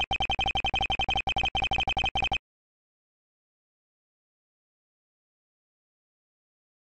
何?